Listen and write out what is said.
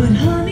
But honey